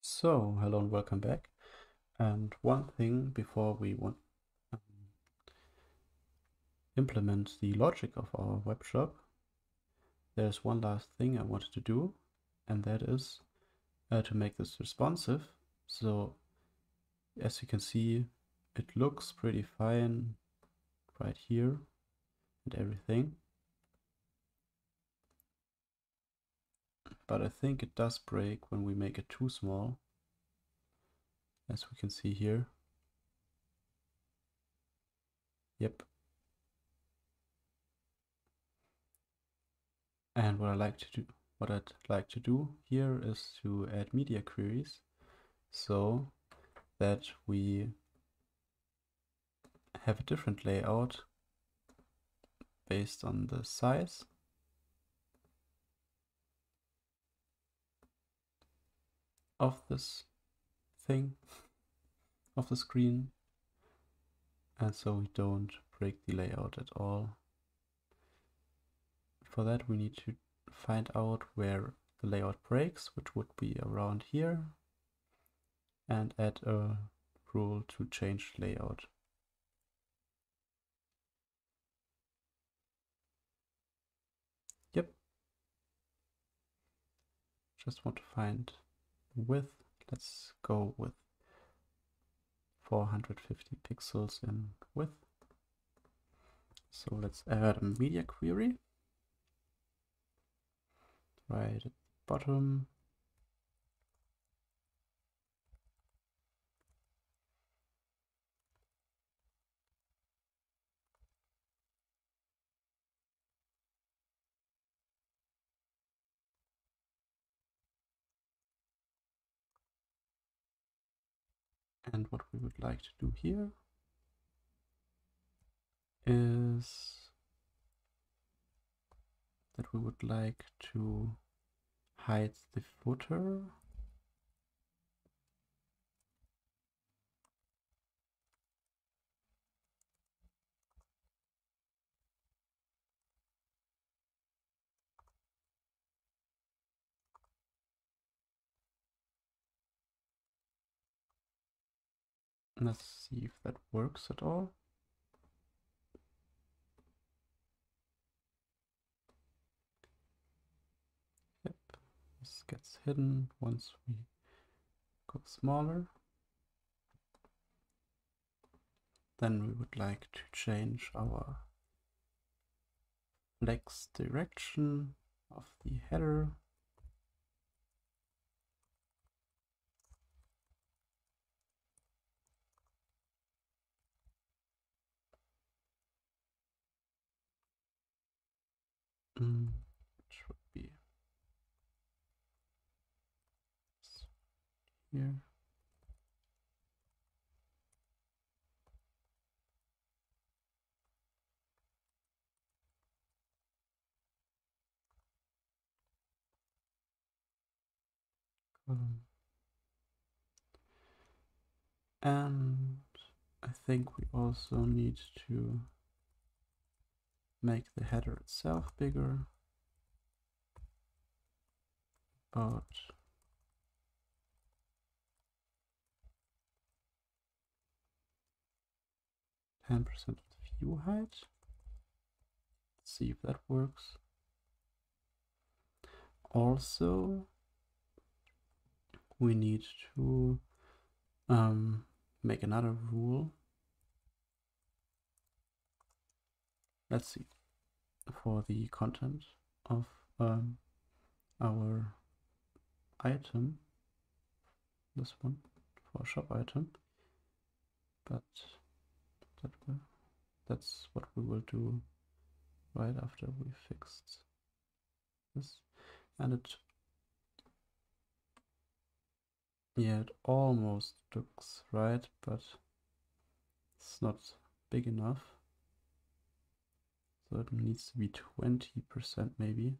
So, hello and welcome back. And one thing before we want um, implement the logic of our web shop, there's one last thing I wanted to do, and that is uh, to make this responsive. So, as you can see, it looks pretty fine right here and everything. But I think it does break when we make it too small as we can see here. Yep. And what I like to do, what I'd like to do here is to add media queries so that we have a different layout based on the size of this thing of the screen and so we don't break the layout at all. For that we need to find out where the layout breaks, which would be around here, and add a rule to change layout. Yep. Just want to find width let's go with 450 pixels in width. So let's add a media query right at the bottom. And what we would like to do here is that we would like to hide the footer Let's see if that works at all. Yep, this gets hidden once we go smaller. Then we would like to change our flex direction of the header Mm, should be here. Um, and I think we also need to make the header itself bigger about ten percent of the view height. Let's see if that works. Also, we need to um, make another rule let's see. For the content of um, our item. This one for shop item. But that will, that's what we will do right after we fixed this. And it yeah it almost looks right but it's not big enough so it needs to be 20% maybe.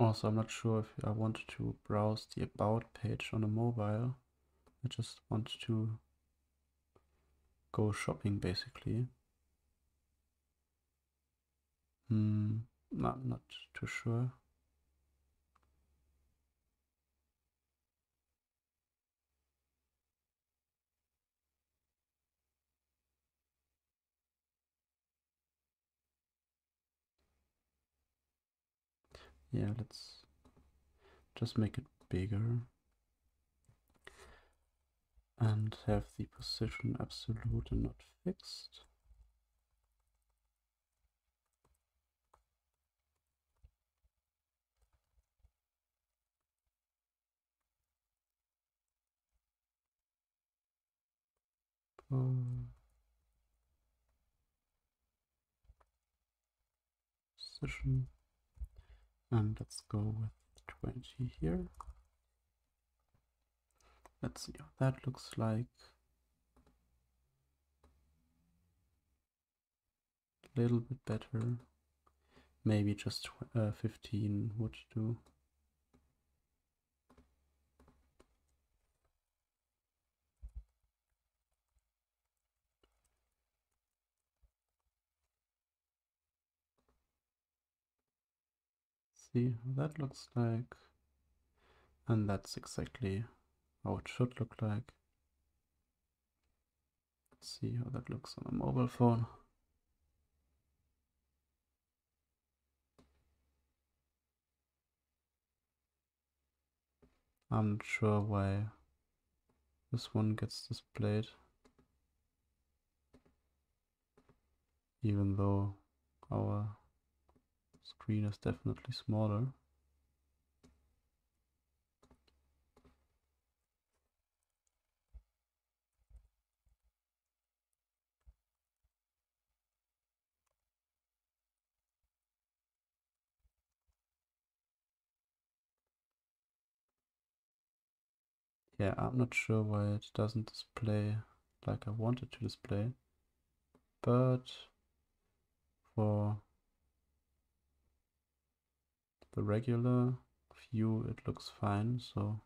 Also, I'm not sure if I want to browse the about page on a mobile. I just want to go shopping basically. Hmm, no, I'm not too sure. Yeah, let's just make it bigger and have the position absolute and not fixed. Position and let's go with 20 here. Let's see what that looks like. A little bit better. Maybe just uh, 15 would do. See how that looks like. And that's exactly how it should look like. Let's see how that looks on a mobile phone. I'm not sure why this one gets displayed. Even though our screen is definitely smaller. Yeah, I'm not sure why it doesn't display like I wanted to display, but for the regular view it looks fine so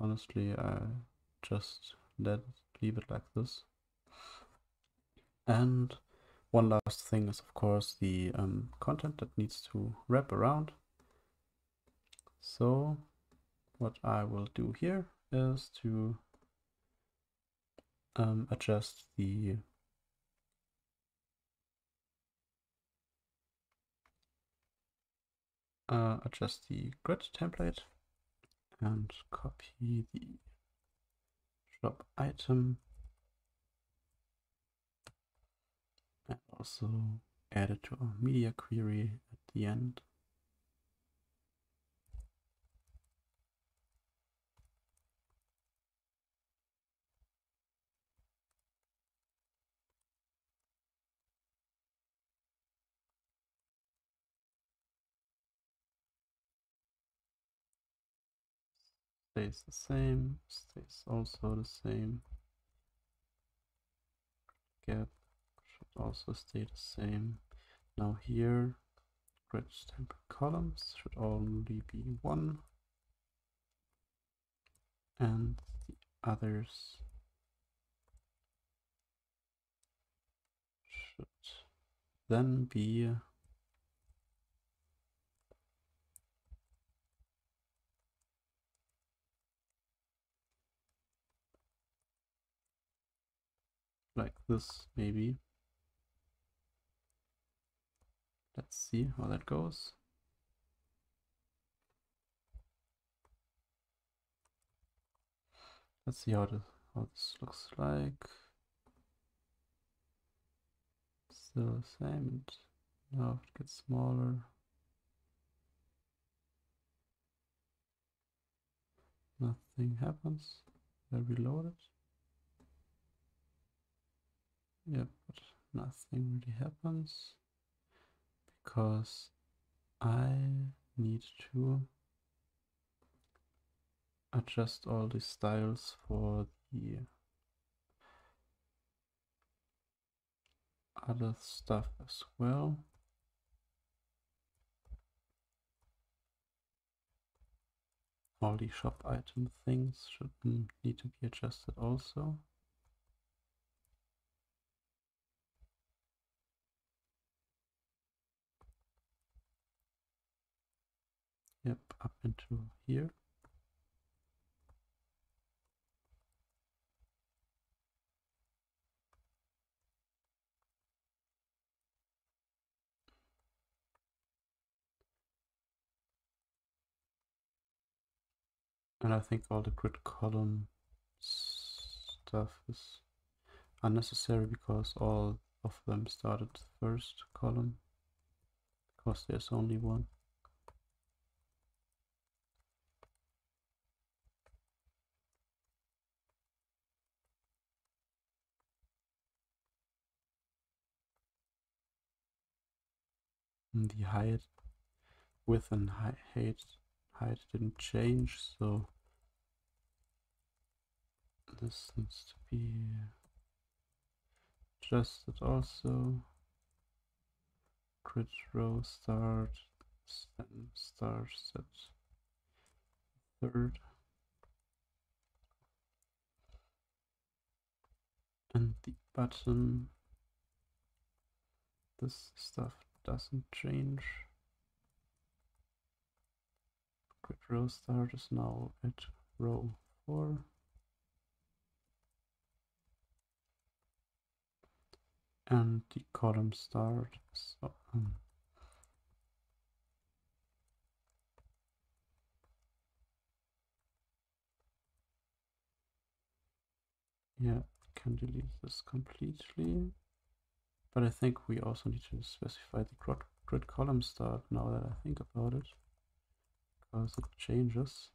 honestly I just let leave it like this. And one last thing is of course the um, content that needs to wrap around. So what I will do here is to um, adjust the uh, adjust the grid template and copy the shop item and also add it to our media query at the end. Stays the same, stays also the same. Gap should also stay the same. Now here, grid template columns should only be one. And the others should then be like this maybe. Let's see how that goes. Let's see how, this, how this looks like. Still the same, and now it gets smaller. Nothing happens. I reload it. Yeah, but nothing really happens because I need to adjust all the styles for the other stuff as well. All the shop item things should need to be adjusted also. Yep, up into here. And I think all the grid column stuff is unnecessary because all of them started first column because there's only one. The height, width and height, height didn't change, so this needs to be adjusted also. Grid row start, then star set third. And the button, this stuff doesn't change. Grid row start is now at row 4. and the column start um, yeah can delete this completely but I think we also need to specify the grid, grid column start now that I think about it. Because it changes.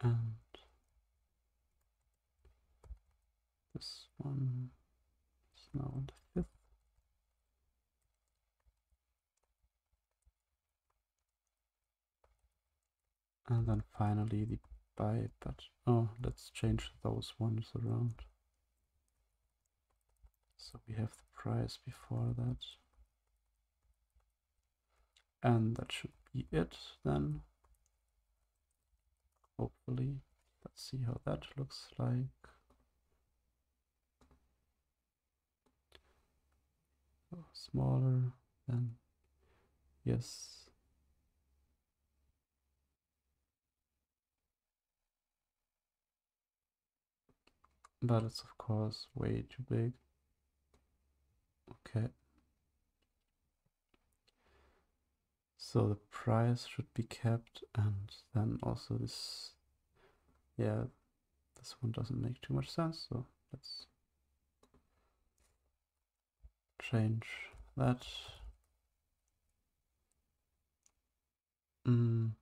And this one is now the And then finally the buy, but oh, let's change those ones around. So we have the price before that. And that should be it then hopefully. Let's see how that looks like. Oh, smaller than, yes. But it's of course way too big. Okay. So the price should be kept and then also this, yeah, this one doesn't make too much sense. So let's change that. Mm.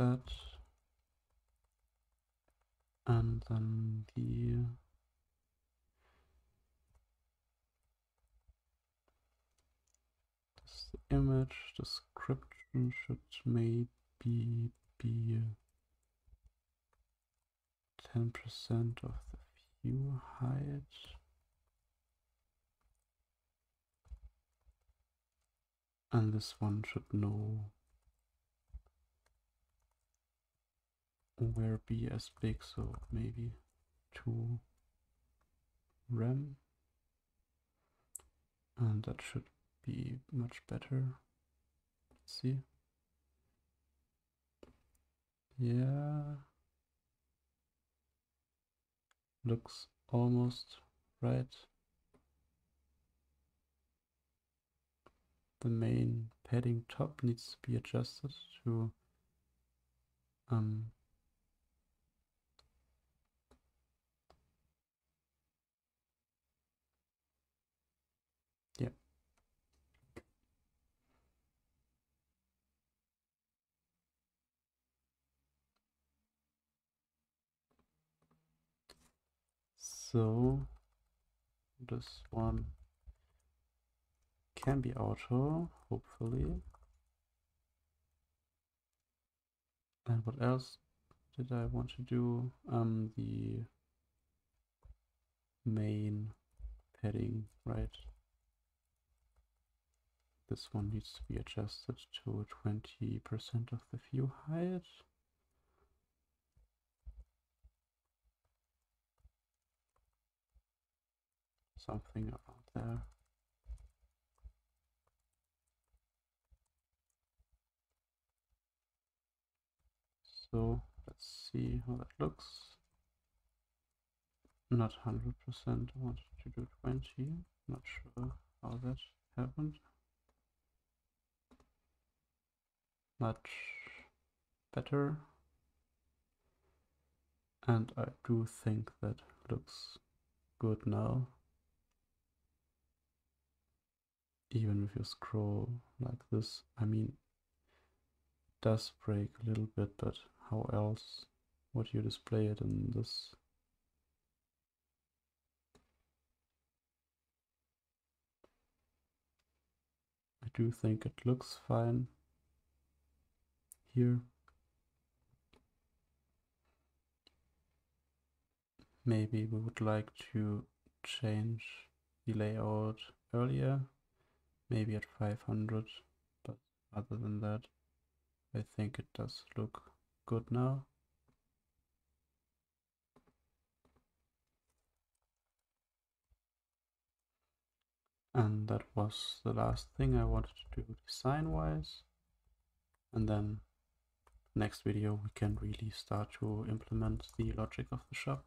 That and then the this image description should maybe be 10% of the view height. And this one should know where be as big, so maybe 2 rem. And that should be much better. Let's see. Yeah. Looks almost right. The main padding top needs to be adjusted to um, So this one can be auto, hopefully. And what else did I want to do? Um, the main padding right. This one needs to be adjusted to 20% of the view height. Something around there. So let's see how that looks. Not 100%, I wanted to do 20, not sure how that happened. Much better. And I do think that looks good now. Even if you scroll like this, I mean, does break a little bit, but how else would you display it in this? I do think it looks fine here. Maybe we would like to change the layout earlier, maybe at 500, but other than that, I think it does look good now. And that was the last thing I wanted to do design wise. And then next video we can really start to implement the logic of the shop.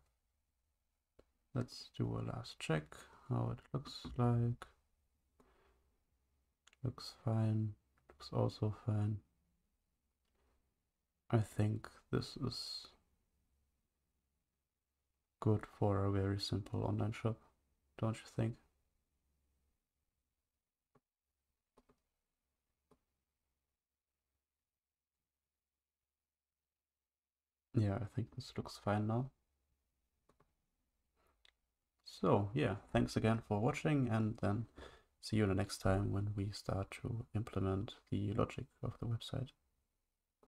Let's do a last check how it looks like. Looks fine, looks also fine. I think this is good for a very simple online shop, don't you think? Yeah, I think this looks fine now. So yeah, thanks again for watching and then see you the next time when we start to implement the logic of the website.